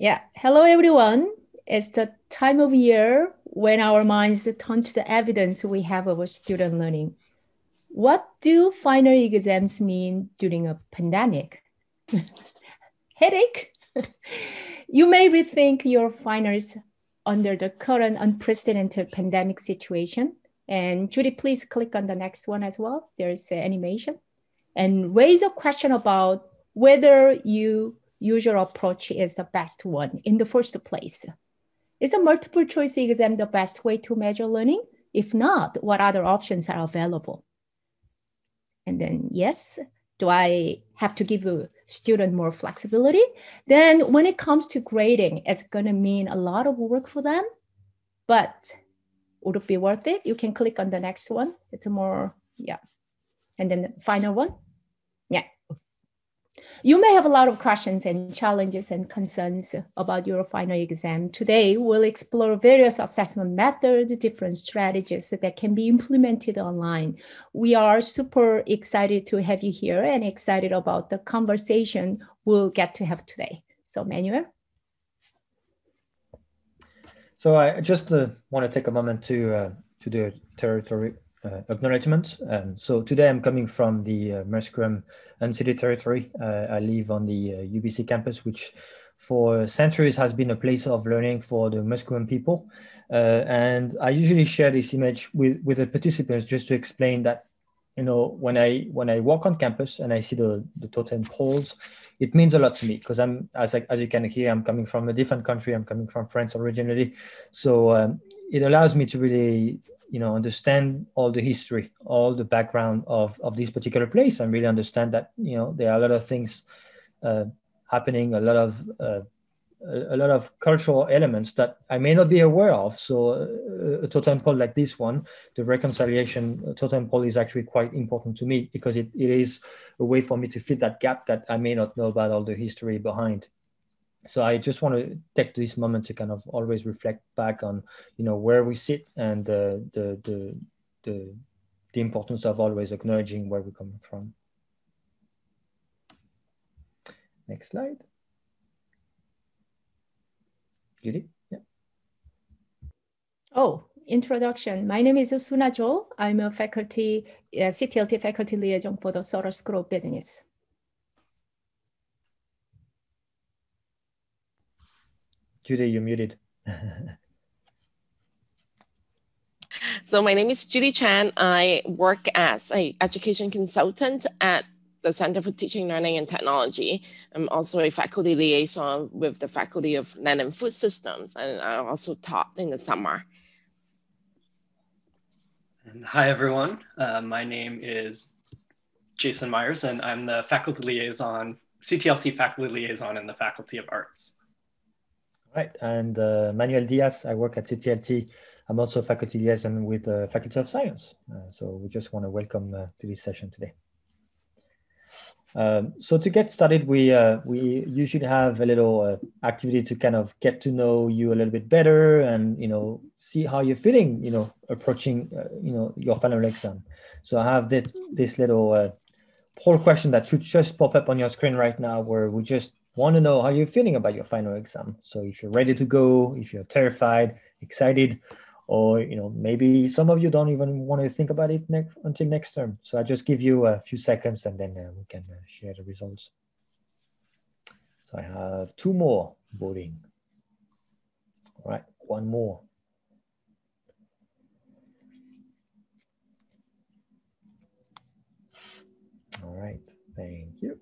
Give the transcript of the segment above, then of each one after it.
Yeah. Hello, everyone. It's the time of year when our minds turn to the evidence we have of student learning. What do final exams mean during a pandemic? Headache? you may rethink your finals under the current unprecedented pandemic situation. And Judy, please click on the next one as well. There's an animation. And raise a question about whether you usual approach is the best one in the first place. Is a multiple choice exam the best way to measure learning? If not, what other options are available? And then yes, do I have to give a student more flexibility? Then when it comes to grading, it's gonna mean a lot of work for them, but would it be worth it? You can click on the next one. It's a more, yeah. And then the final one. Yeah. You may have a lot of questions and challenges and concerns about your final exam. Today, we'll explore various assessment methods, different strategies that can be implemented online. We are super excited to have you here and excited about the conversation we'll get to have today. So, Manuel? So I just uh, want to take a moment to uh, to do a territory uh, acknowledgement. Um, so today I'm coming from the uh, Musqueam Unceded Territory. Uh, I live on the UBC uh, campus, which for centuries has been a place of learning for the Musqueam people. Uh, and I usually share this image with, with the participants just to explain that, you know, when I when I walk on campus and I see the, the totem poles, it means a lot to me because I'm, as, I, as you can hear, I'm coming from a different country. I'm coming from France originally. So um, it allows me to really you know understand all the history all the background of of this particular place and really understand that you know there are a lot of things uh, happening a lot of uh, a, lot of cultural elements that I may not be aware of. So uh, a totem pole like this one, the reconciliation totem pole is actually quite important to me because it, it is a way for me to fill that gap that I may not know about all the history behind so I just want to take this moment to kind of always reflect back on, you know, where we sit and uh, the, the, the, the importance of always acknowledging where we're coming from. Next slide. Judy? Yeah. Oh, introduction. My name is Suna Jo. I'm a faculty, uh, CTLT faculty liaison for the Sauder School of Business. Judy, you're muted. so my name is Judy Chan. I work as an education consultant at the Center for Teaching, Learning, and Technology. I'm also a faculty liaison with the Faculty of Land and Food Systems, and I also taught in the summer. And hi, everyone. Uh, my name is Jason Myers, and I'm the faculty liaison, CTLT faculty liaison in the Faculty of Arts. Right, and uh, Manuel Diaz, I work at CTLT. I'm also faculty liaison with the Faculty of Science. Uh, so we just want to welcome uh, to this session today. Um, so to get started, we uh, we usually have a little uh, activity to kind of get to know you a little bit better and you know see how you're feeling, you know, approaching uh, you know your final exam. So I have this this little poll question that should just pop up on your screen right now, where we just want to know how you're feeling about your final exam. So if you're ready to go, if you're terrified, excited, or you know maybe some of you don't even want to think about it next until next term. So I just give you a few seconds and then uh, we can uh, share the results. So I have two more voting. All right, one more. All right, thank you.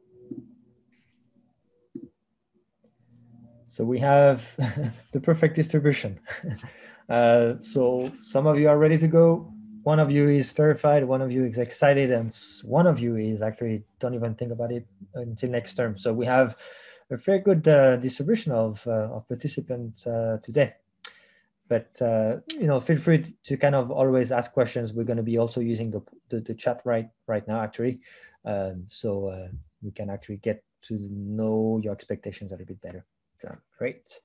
So we have the perfect distribution. uh, so some of you are ready to go. One of you is terrified, one of you is excited, and one of you is actually don't even think about it until next term. So we have a very good uh, distribution of, uh, of participants uh, today. But uh, you know, feel free to kind of always ask questions. We're going to be also using the, the, the chat right right now, actually, um, so uh, we can actually get to know your expectations a little bit better. Great.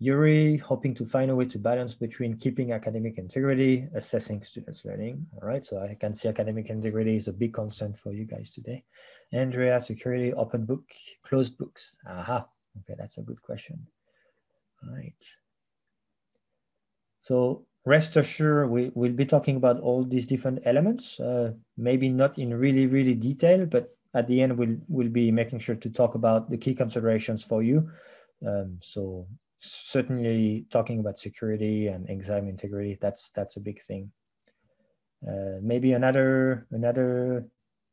Yuri, hoping to find a way to balance between keeping academic integrity, assessing students' learning. All right, so I can see academic integrity is a big concern for you guys today. Andrea, security, open book, closed books. Aha, okay, that's a good question. Right. So rest assured, we, we'll be talking about all these different elements, uh, maybe not in really, really detail, but at the end, we'll, we'll be making sure to talk about the key considerations for you. Um, so certainly talking about security and exam integrity, that's, that's a big thing. Uh, maybe another, another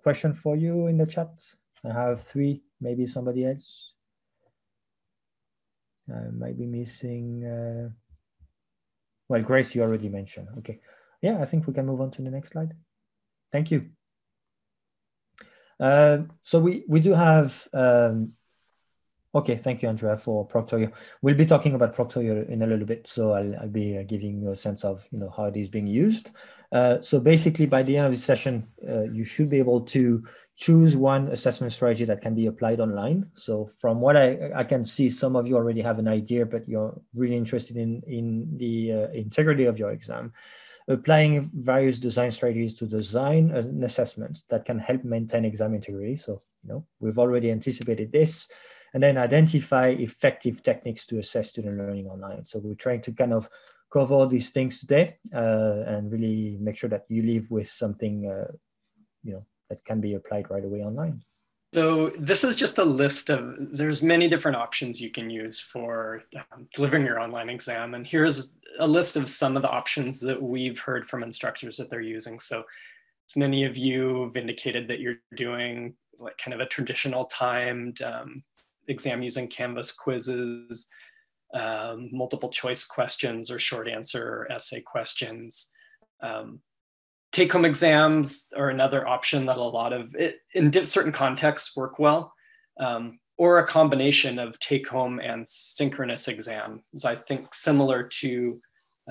question for you in the chat. I have three, maybe somebody else. I might be missing, uh, well, Grace, you already mentioned. Okay. Yeah, I think we can move on to the next slide. Thank you. Uh, so we, we do have, um, okay, thank you, Andrea, for Proctorio. We'll be talking about Proctorio in a little bit, so I'll, I'll be uh, giving you a sense of you know how it is being used. Uh, so basically, by the end of the session, uh, you should be able to choose one assessment strategy that can be applied online. So from what I, I can see, some of you already have an idea, but you're really interested in, in the uh, integrity of your exam. Applying various design strategies to design an assessment that can help maintain exam integrity. So, you know, we've already anticipated this. And then identify effective techniques to assess student learning online. So we're trying to kind of cover all these things today uh, and really make sure that you leave with something, uh, you know, that can be applied right away online. So this is just a list of, there's many different options you can use for um, delivering your online exam. And here's a list of some of the options that we've heard from instructors that they're using. So as many of you have indicated that you're doing like kind of a traditional timed um, exam using Canvas quizzes, um, multiple choice questions or short answer or essay questions. Um, take home exams are another option that a lot of it, in certain contexts work well um, or a combination of take home and synchronous exams i think similar to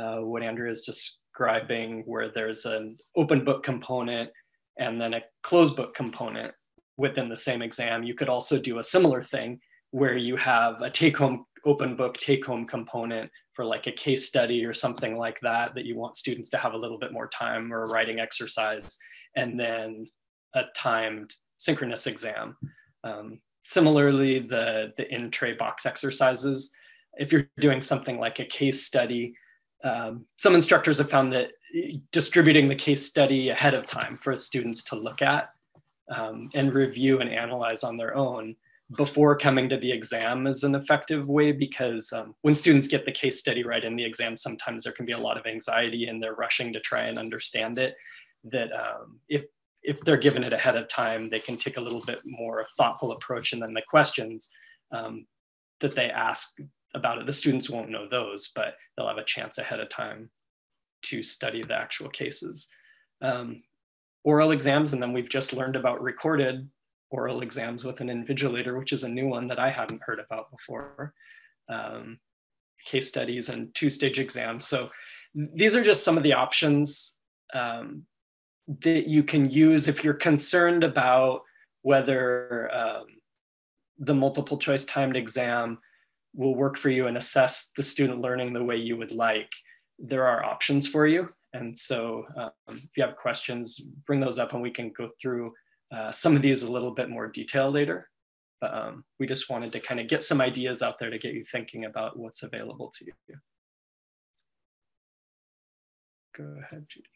uh, what andrea is describing where there's an open book component and then a closed book component within the same exam you could also do a similar thing where you have a take home open book take home component for like a case study or something like that that you want students to have a little bit more time or a writing exercise and then a timed synchronous exam. Um, similarly the the in tray box exercises if you're doing something like a case study um, some instructors have found that distributing the case study ahead of time for students to look at um, and review and analyze on their own before coming to the exam is an effective way because um, when students get the case study right in the exam, sometimes there can be a lot of anxiety and they're rushing to try and understand it. That um, if if they're given it ahead of time, they can take a little bit more thoughtful approach, and then the questions um, that they ask about it, the students won't know those, but they'll have a chance ahead of time to study the actual cases. Um, oral exams, and then we've just learned about recorded oral exams with an invigilator, which is a new one that I hadn't heard about before, um, case studies and two-stage exams. So these are just some of the options um, that you can use if you're concerned about whether um, the multiple choice timed exam will work for you and assess the student learning the way you would like. There are options for you. And so um, if you have questions, bring those up and we can go through uh, some of these a little bit more detail later, but um, we just wanted to kind of get some ideas out there to get you thinking about what's available to you. Go ahead, Judy.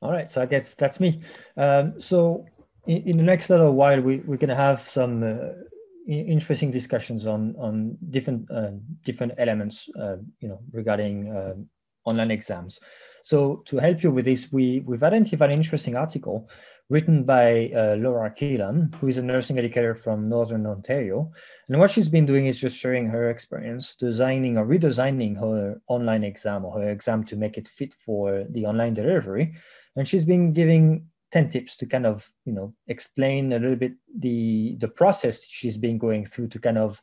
All right, so I guess that's me. Um, so in, in, the next little while, we, we're going to have some uh, interesting discussions on on different uh, different elements, uh, you know, regarding um, online exams. So to help you with this, we, we've identified an interesting article written by uh, Laura Keelan, who is a nursing educator from Northern Ontario. And what she's been doing is just sharing her experience designing or redesigning her online exam or her exam to make it fit for the online delivery. And she's been giving 10 tips to kind of, you know, explain a little bit the, the process she's been going through to kind of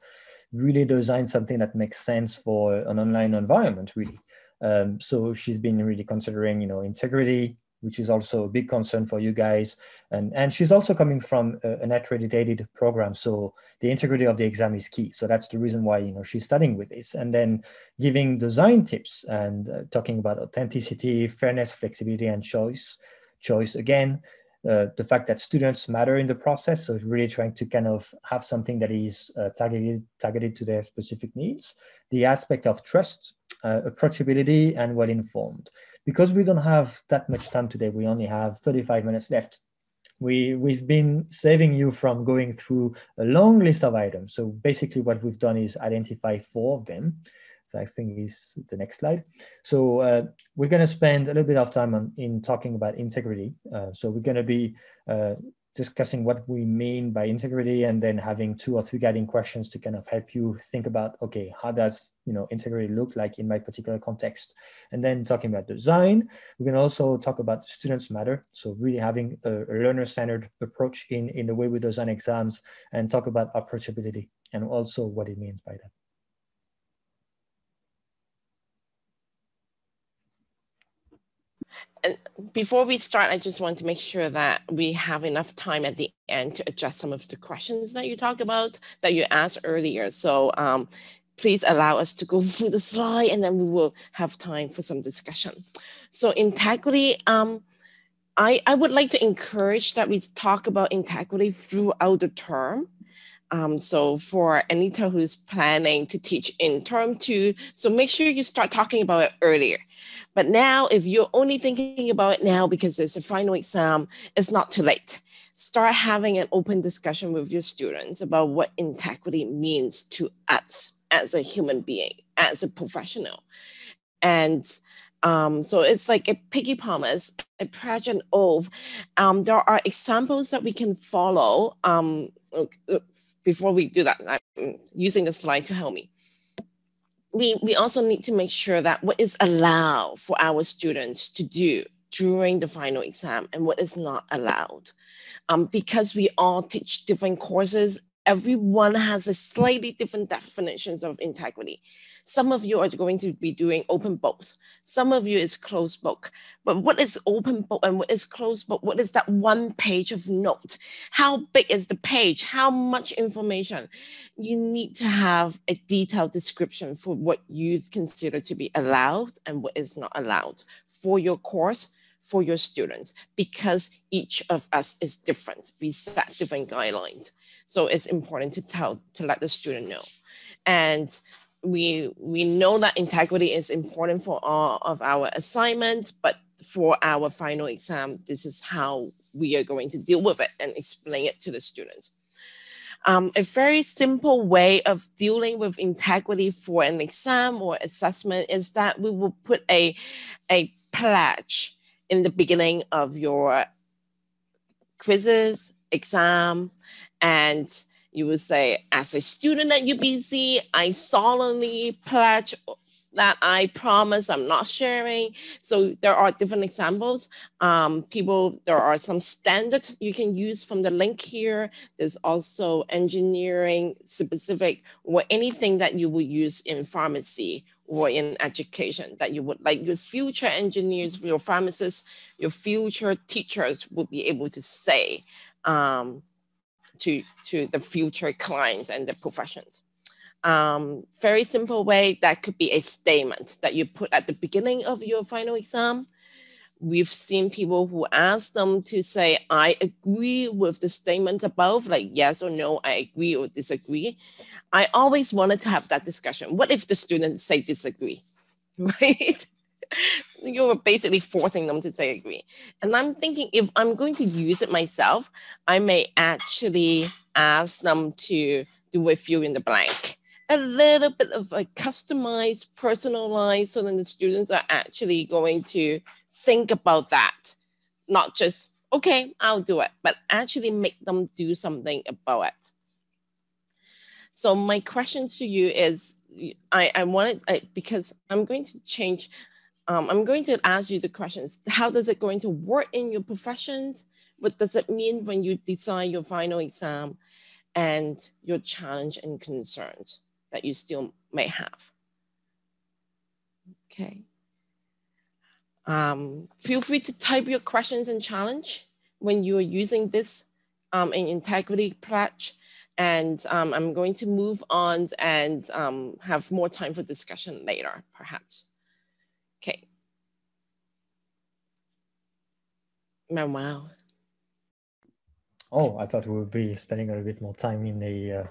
really design something that makes sense for an online environment, really. Um, so she's been really considering, you know, integrity, which is also a big concern for you guys. And, and she's also coming from a, an accredited program. So the integrity of the exam is key. So that's the reason why, you know, she's studying with this and then giving design tips and uh, talking about authenticity, fairness, flexibility, and choice, choice again. uh, the fact that students matter in the process. So really trying to kind of have something that is uh, targeted, targeted to their specific needs. The aspect of trust, uh, approachability, and well-informed. Because we don't have that much time today, we only have 35 minutes left. We, we've been saving you from going through a long list of items. So basically what we've done is identify four of them. So I think is the next slide. So uh, we're going to spend a little bit of time on, in talking about integrity. Uh, so we're going to be uh, discussing what we mean by integrity and then having two or three guiding questions to kind of help you think about, okay, how does you know integrity look like in my particular context? And then talking about design, we can also talk about students matter. So really having a, a learner-centered approach in, in the way we design exams and talk about approachability and also what it means by that. And before we start, I just want to make sure that we have enough time at the end to address some of the questions that you talked about that you asked earlier. So um, please allow us to go through the slide and then we will have time for some discussion. So integrity, um, I, I would like to encourage that we talk about integrity throughout the term. Um, so for Anita who's planning to teach in term two, so make sure you start talking about it earlier. But now, if you're only thinking about it now because it's a final exam, it's not too late. Start having an open discussion with your students about what integrity means to us as a human being, as a professional. And um, so it's like a piggy promise, a pledge and oath. Um, there are examples that we can follow. Um, before we do that, I'm using the slide to help me we, we also need to make sure that what is allowed for our students to do during the final exam and what is not allowed. Um, because we all teach different courses everyone has a slightly different definitions of integrity. Some of you are going to be doing open books. Some of you is closed book. But what is open book and what is closed book? What is that one page of note? How big is the page? How much information? You need to have a detailed description for what you consider to be allowed and what is not allowed for your course for your students because each of us is different. We set different guidelines. So it's important to tell, to let the student know. And we, we know that integrity is important for all of our assignments, but for our final exam, this is how we are going to deal with it and explain it to the students. Um, a very simple way of dealing with integrity for an exam or assessment is that we will put a, a pledge in the beginning of your quizzes, exam, and you would say, as a student at UBC, I solemnly pledge that I promise I'm not sharing. So there are different examples. Um, people, there are some standards you can use from the link here. There's also engineering specific or anything that you will use in pharmacy or in education that you would like your future engineers, your pharmacists, your future teachers will be able to say um, to, to the future clients and the professions. Um, very simple way that could be a statement that you put at the beginning of your final exam. We've seen people who ask them to say, I agree with the statement above, like yes or no, I agree or disagree. I always wanted to have that discussion. What if the students say disagree, right? you're basically forcing them to say agree. And I'm thinking if I'm going to use it myself, I may actually ask them to do a fill in the blank. A little bit of a customized, personalized, so then the students are actually going to think about that, not just, okay, I'll do it, but actually make them do something about it. So my question to you is, I, I wanted, I, because I'm going to change um, I'm going to ask you the questions. How does it going to work in your profession? What does it mean when you design your final exam and your challenge and concerns that you still may have? Okay. Um, feel free to type your questions and challenge when you're using this um, in integrity pledge. And um, I'm going to move on and um, have more time for discussion later, perhaps. Okay. Wow. Oh, I thought we would be spending a little bit more time in the, uh,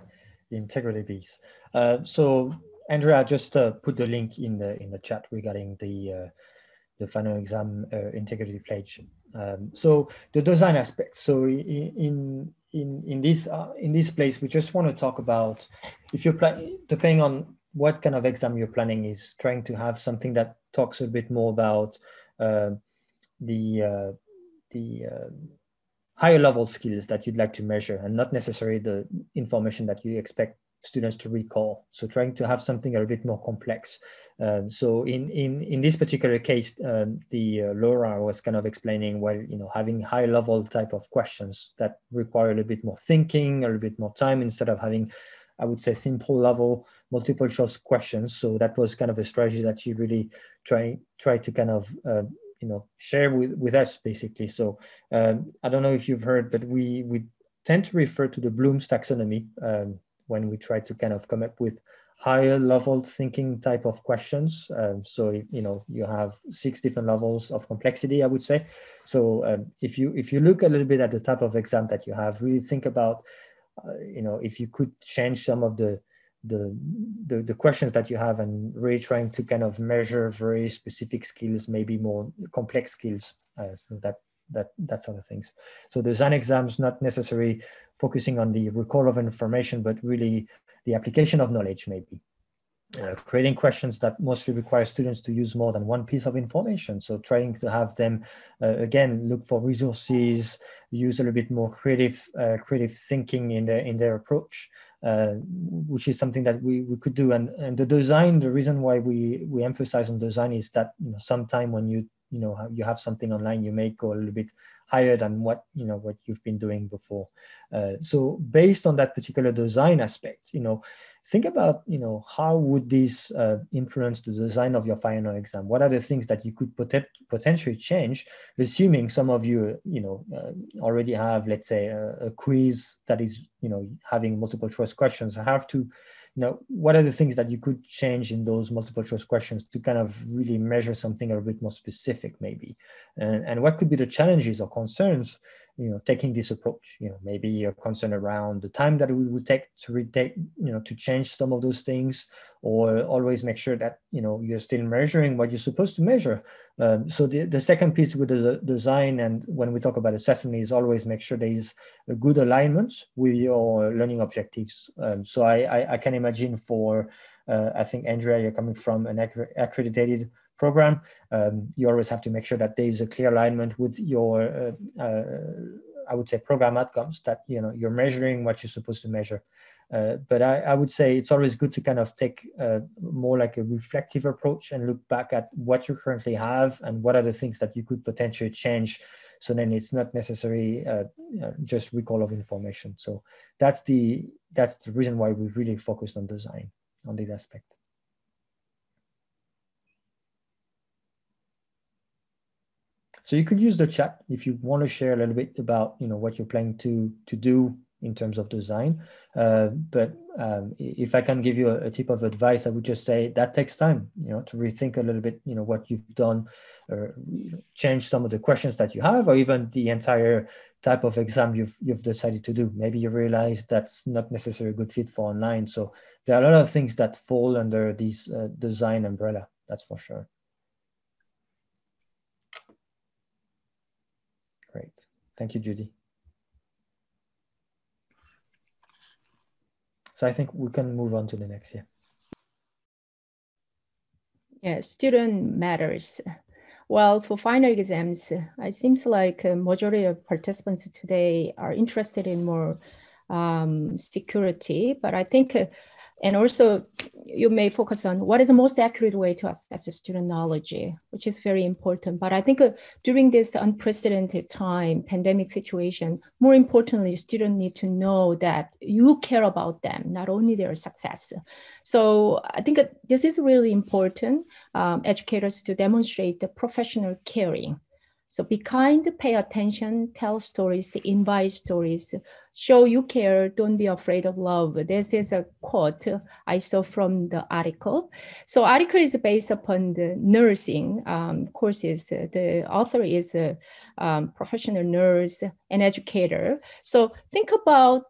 integrity piece. Uh, so Andrea just uh, put the link in the in the chat regarding the uh, the final exam uh, integrity pledge. Um, so the design aspect. So in in in this uh, in this place, we just want to talk about if you're planning, depending on what kind of exam you're planning, is trying to have something that talks a bit more about uh, the the uh, higher level skills that you'd like to measure, and not necessarily the information that you expect students to recall. So trying to have something a bit more complex. Um, so in, in, in this particular case, um, the uh, Laura was kind of explaining, well, you know, having high level type of questions that require a little bit more thinking, a little bit more time instead of having, I would say, simple level multiple choice questions. So that was kind of a strategy that she really try, try to kind of, uh, you know, share with, with us basically. So um, I don't know if you've heard, but we, we tend to refer to the Bloom's taxonomy um, when we try to kind of come up with higher level thinking type of questions. Um, so you know you have six different levels of complexity, I would say. So um, if you if you look a little bit at the type of exam that you have, really think about uh, you know if you could change some of the, the the the questions that you have and really trying to kind of measure very specific skills, maybe more complex skills. Uh, so that that that sort of things. So the Design exams not necessarily focusing on the recall of information, but really the application of knowledge maybe. Uh, creating questions that mostly require students to use more than one piece of information. So trying to have them, uh, again, look for resources, use a little bit more creative, uh, creative thinking in their, in their approach, uh, which is something that we, we could do. And, and the design, the reason why we, we emphasize on design is that you know, sometime when you you know you have something online you may go a little bit higher than what you know what you've been doing before. Uh, so based on that particular design aspect you know think about you know how would this uh, influence the design of your final exam? What are the things that you could pot- potentially change assuming some of you you know uh, already have let's say a, a, quiz that is you know having multiple choice questions? I have to you know, what are the things that you could change in those multiple choice questions to kind of really measure something a bit more specific, maybe? And, and what could be the challenges or concerns you know taking this approach you know maybe a concern around the time that we would take to retake you know to change some of those things or always make sure that you know you're still measuring what you're supposed to measure. Um, so the, the second piece with the design and when we talk about assessment is always make sure there is a good alignment with your learning objectives. Um, so I, I, I can imagine for uh, I think Andrea, you're coming from an accredited program, um, you always have to make sure that there is a clear alignment with your, uh, uh, I would say, program outcomes that you know you're measuring what you're supposed to measure. Uh, but I, I, would say it's always good to kind of take uh, more like a reflective approach and look back at what you currently have and what are the things that you could potentially change. So then it's not necessarily uh, uh just recall of information. So that's the that's the reason why we really focused on design on this aspect. So you could use the chat if you want to share a little bit about you know what you're planning to to do in terms of design. Uh, but um, if I can give you a, a, tip of advice, I would just say that takes time, you know, to rethink a little bit, you know, what you've done, or change some of the questions that you have, or even the entire type of exam you've you've decided to do. Maybe you realize that's not necessarily a good fit for online. So there are a lot of things that fall under this uh, design umbrella. That's for sure. Great. Thank you, Judy. So I think we can move on to the next year. Yeah, student matters. Well, for final exams, it seems like a majority of participants today are interested in more um, security, but I think uh, and also, you may focus on what is the most accurate way to assess student knowledge, which is very important. But I think uh, during this unprecedented time, pandemic situation, more importantly, students need to know that you care about them, not only their success. So I think uh, this is really important, um, educators to demonstrate the professional caring So be kind, pay attention, tell stories, invite stories, show you care, don't be afraid of love. This is a quote I saw from the article. So article is based upon the nursing um, courses. The author is a um, professional nurse and educator. So think about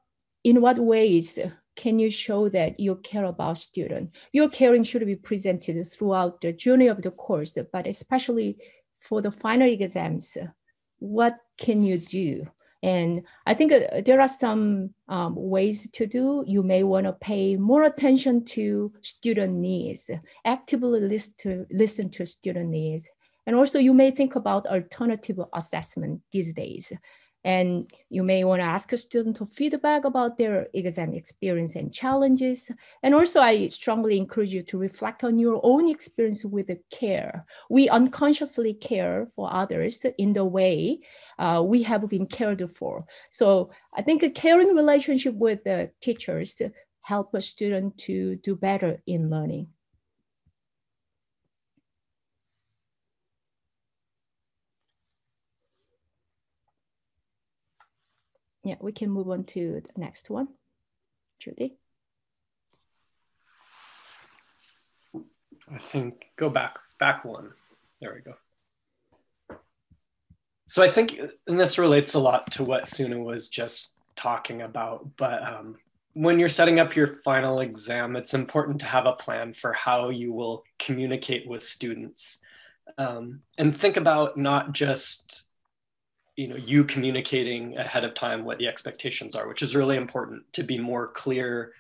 in what ways can you show that you care about student? Your caring should be presented throughout the journey of the course, but especially for the final exams, what can you do? And I think uh, there are some um, ways to do. You may want to pay more attention to student needs, actively listen to, listen to student needs. And also you may think about alternative assessment these days. And you may want to ask a student to feedback about their exam experience and challenges. And also, I strongly encourage you to reflect on your own experience with the care. We unconsciously care for others in the way uh, we have been cared for. So I think a caring relationship with the teachers help a student to do better in learning. Yeah, we can move on to the next one. Judy. I think go back, back one. There we go. So I think, and this relates a lot to what Suna was just talking about, but um, when you're setting up your final exam, it's important to have a plan for how you will communicate with students. Um, and think about not just you know you communicating ahead of time what the expectations are which is really important to be more clear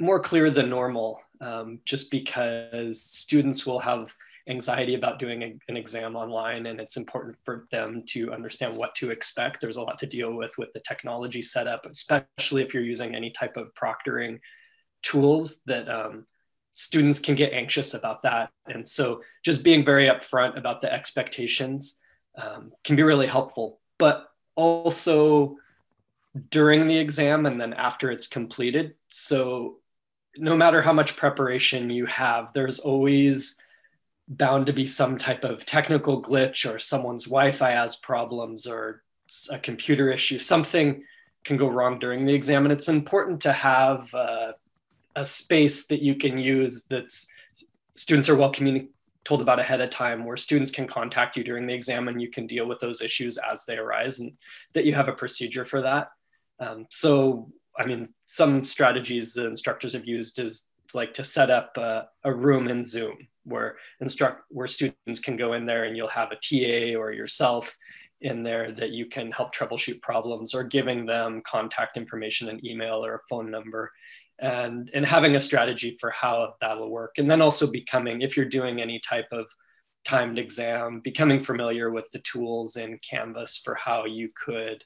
more clear than normal um, just because students will have anxiety about doing a, an exam online and it's important for them to understand what to expect. There's a lot to deal with with the technology setup especially if you're using any type of proctoring tools that um, students can get anxious about that. And so just being very upfront about the expectations um, can be really helpful. But also during the exam and then after it's completed. So no matter how much preparation you have, there's always bound to be some type of technical glitch or someone's Wi-Fi has problems or a computer issue. Something can go wrong during the exam, and it's important to have uh, a space that you can use that's students are well communicated told about ahead of time where students can contact you during the exam and you can deal with those issues as they arise and that you have a procedure for that. Um, so, I mean, some strategies the instructors have used is like to set up a, a room in Zoom where instruct where students can go in there and you'll have a TA or yourself in there that you can help troubleshoot problems or giving them contact information, an email or a phone number and and having a strategy for how that'll work. And then also becoming if you're doing any type of timed exam becoming familiar with the tools in canvas for how you could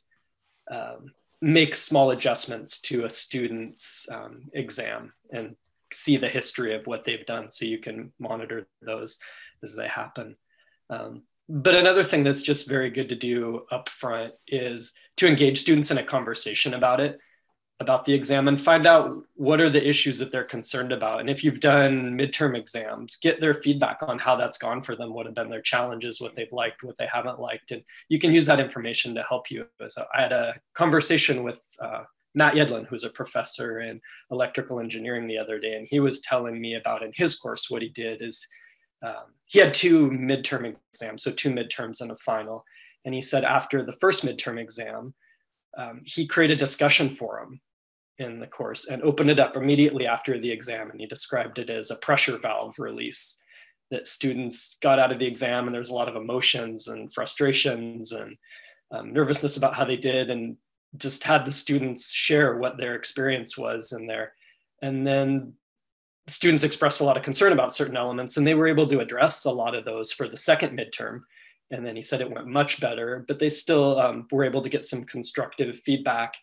um, make small adjustments to a student's um, exam and see the history of what they've done so you can monitor those as they happen. Um, but another thing that's just very good to do up front is to engage students in a conversation about it about the exam and find out what are the issues that they're concerned about. And if you've done midterm exams, get their feedback on how that's gone for them, what have been their challenges, what they've liked, what they haven't liked. And you can use that information to help you. So I had a conversation with uh, Matt Yedlin, who's a professor in electrical engineering the other day, and he was telling me about in his course what he did is um, he had two midterm exams, so two midterms and a final. And he said after the first midterm exam, um, he created a discussion forum in the course and opened it up immediately after the exam. And he described it as a pressure valve release that students got out of the exam and there's a lot of emotions and frustrations and um, nervousness about how they did and just had the students share what their experience was in there. And then students expressed a lot of concern about certain elements and they were able to address a lot of those for the second midterm. And then he said it went much better, but they still um, were able to get some constructive feedback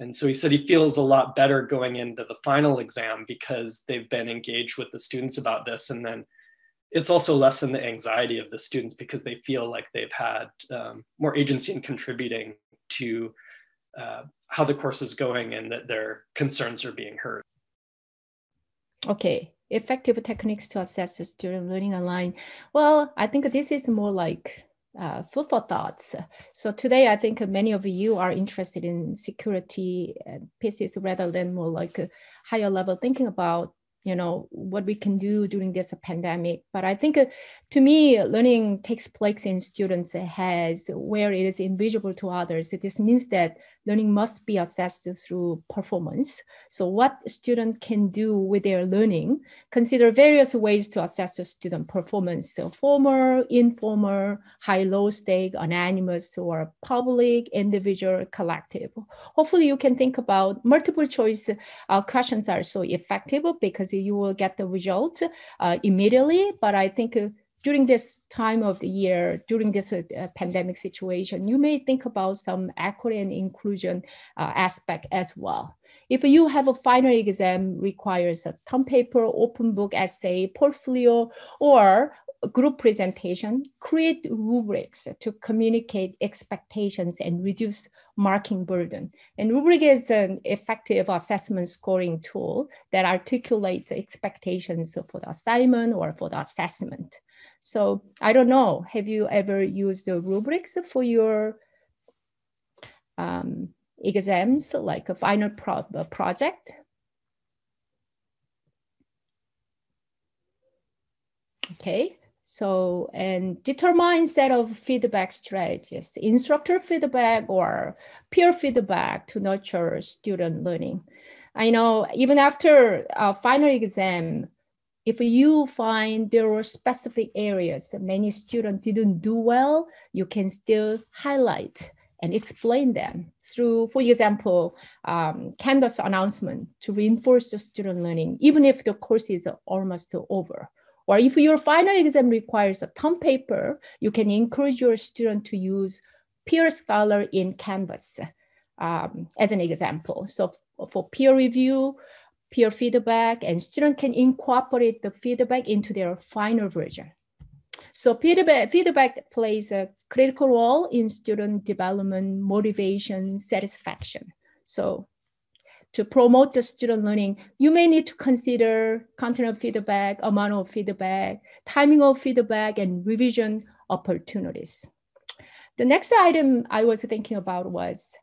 and so he said he feels a lot better going into the final exam because they've been engaged with the students about this. And then it's also lessened the anxiety of the students because they feel like they've had um, more agency in contributing to uh, how the course is going and that their concerns are being heard. Okay, effective techniques to assess the student learning online. Well, I think this is more like uh, food for thoughts. So today, I think many of you are interested in security pieces rather than more like a higher level thinking about you know what we can do during this pandemic but i think uh, to me learning takes place in students heads where it is invisible to others this means that learning must be assessed through performance so what student can do with their learning consider various ways to assess the student performance so formal informal high low stake anonymous or public individual collective hopefully you can think about multiple choice uh, questions are so effective because you will get the result uh, immediately. But I think uh, during this time of the year, during this uh, pandemic situation, you may think about some equity and inclusion uh, aspect as well. If you have a final exam requires a term paper, open book essay, portfolio, or group presentation, create rubrics to communicate expectations and reduce marking burden. And rubric is an effective assessment scoring tool that articulates expectations for the assignment or for the assessment. So I don't know, have you ever used the rubrics for your um, exams, like a final pro project? Okay, so, and determine set of feedback strategies, instructor feedback or peer feedback to nurture student learning. I know even after a final exam, if you find there were specific areas many students didn't do well, you can still highlight and explain them through, for example, um, Canvas announcement to reinforce the student learning, even if the course is almost over. Or if your final exam requires a term paper, you can encourage your student to use peer scholar in Canvas um, as an example. So for peer review, peer feedback, and student can incorporate the feedback into their final version. So feedback, feedback plays a critical role in student development, motivation, satisfaction. So to promote the student learning, you may need to consider content of feedback, amount of feedback, timing of feedback, and revision opportunities. The next item I was thinking about was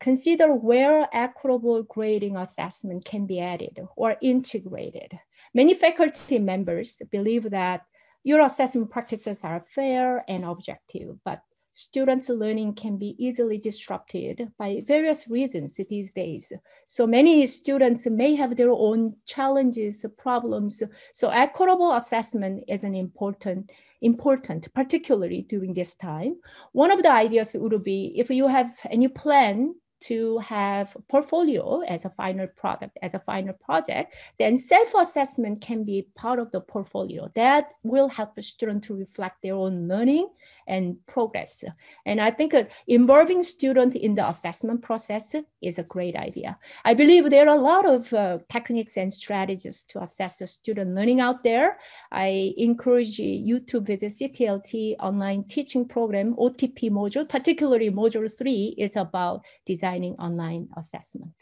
consider where equitable grading assessment can be added or integrated. Many faculty members believe that your assessment practices are fair and objective, but students' learning can be easily disrupted by various reasons these days. So many students may have their own challenges, problems. So equitable assessment is an important, important, particularly during this time. One of the ideas would be if you have any plan to have portfolio as a final product, as a final project, then self-assessment can be part of the portfolio. That will help the student to reflect their own learning and progress. And I think uh, involving student in the assessment process is a great idea. I believe there are a lot of uh, techniques and strategies to assess the student learning out there. I encourage you to visit CTLT online teaching program, OTP module, particularly module three is about designing online assessment.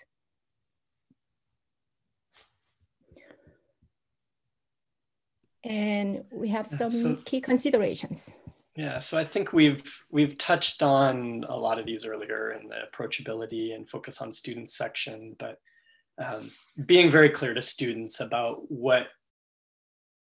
And we have some so, key considerations. Yeah, so I think we've we've touched on a lot of these earlier in the approachability and focus on students section, but um, being very clear to students about what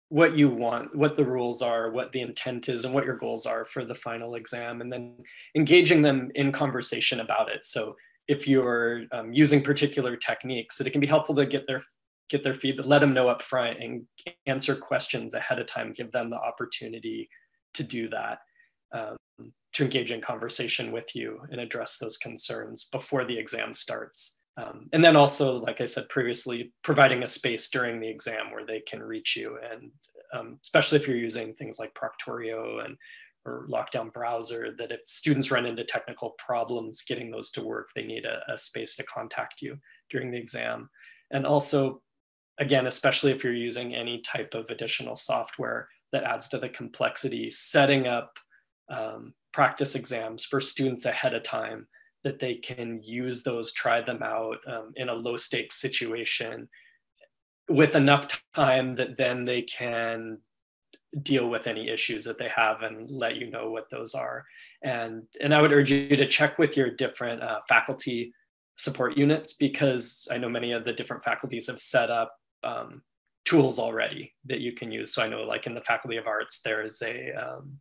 what you want, what the rules are, what the intent is, and what your goals are for the final exam, and then engaging them in conversation about it. So if you're um, using particular techniques, that it can be helpful to get their get their feedback, let them know up front, and answer questions ahead of time. Give them the opportunity to do that, um, to engage in conversation with you and address those concerns before the exam starts. Um, and then also, like I said previously, providing a space during the exam where they can reach you, and um, especially if you're using things like Proctorio and or Lockdown Browser, that if students run into technical problems getting those to work, they need a, a space to contact you during the exam. And also, again, especially if you're using any type of additional software, that adds to the complexity, setting up um, practice exams for students ahead of time that they can use those, try them out um, in a low stakes situation with enough time that then they can deal with any issues that they have and let you know what those are. And, and I would urge you to check with your different uh, faculty support units because I know many of the different faculties have set up um, tools already that you can use. So I know like in the Faculty of Arts, there's a, um,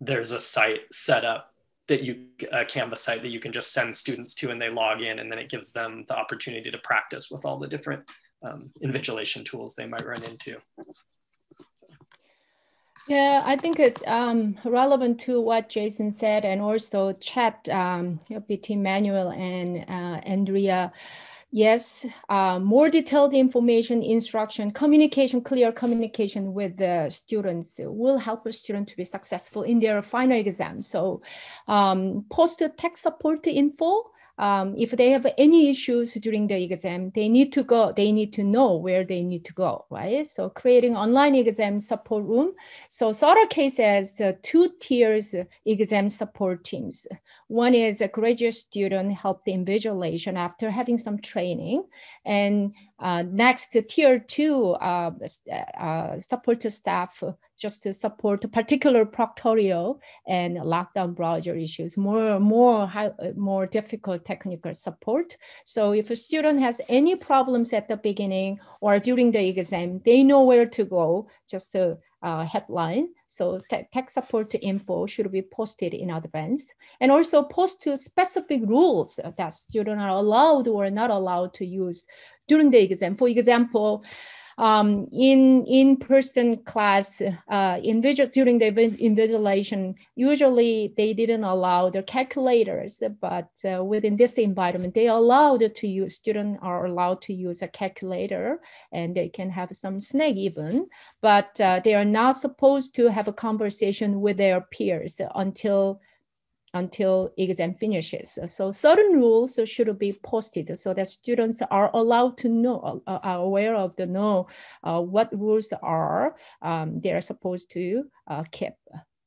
there's a site set up that you a canvas site that you can just send students to and they log in and then it gives them the opportunity to practice with all the different um, invigilation tools they might run into yeah i think it um, relevant to what jason said and also chat um, between manuel and uh, andrea yes, uh, more detailed information, instruction, communication, clear communication with the students will help a student to be successful in their final exam. So um, post tech support info um, if they have any issues during the exam, they need to go, they need to know where they need to go, right? So creating online exam support room. So Sauder Case has uh, two tiers exam support teams. One is a graduate student help the invigilation after having some training. And uh, next, tier two uh, uh, support staff just to support a particular Proctorio and lockdown browser issues, more, more, high, more difficult technical support. So if a student has any problems at the beginning or during the exam, they know where to go, just a uh, headline. So tech support info should be posted in advance and also post to specific rules that students are allowed or not allowed to use during the exam. For example, um, in in-person class, uh, during the invigilation, usually they didn't allow the calculators, but uh, within this environment, they allowed to use, students are allowed to use a calculator and they can have some snack even, but uh, they are not supposed to have a conversation with their peers until until exam finishes. So certain rules should be posted so that students are allowed to know, uh, are aware of the know uh, what rules are um, they are supposed to uh, keep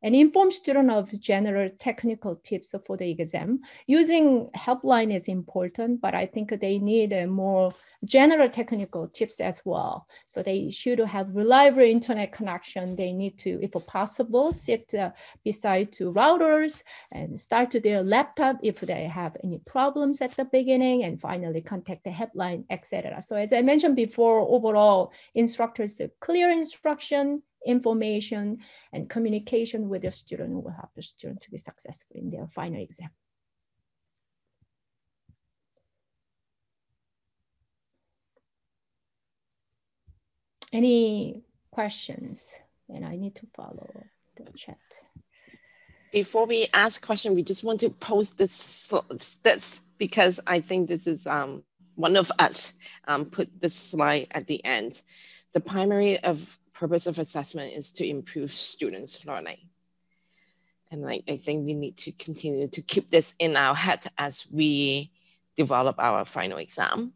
and inform student of general technical tips for the exam. Using helpline is important, but I think they need more general technical tips as well. So they should have reliable internet connection. They need to, if possible, sit uh, beside two routers and start their laptop if they have any problems at the beginning and finally contact the helpline, etc. So as I mentioned before, overall instructors clear instruction, information and communication with the student will help the student to be successful in their final exam. Any questions? And I need to follow the chat. Before we ask question, we just want to post this, this because I think this is um, one of us um, put this slide at the end. The primary of purpose of assessment is to improve students' learning. And I, I think we need to continue to keep this in our head as we develop our final exam